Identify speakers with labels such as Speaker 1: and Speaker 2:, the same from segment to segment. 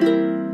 Speaker 1: Música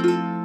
Speaker 2: thank you